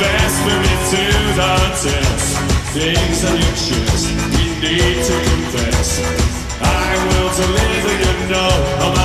fast, put me to the test. Things on your chest, we need to confess. I will deliver you know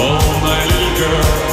Oh, my little girl.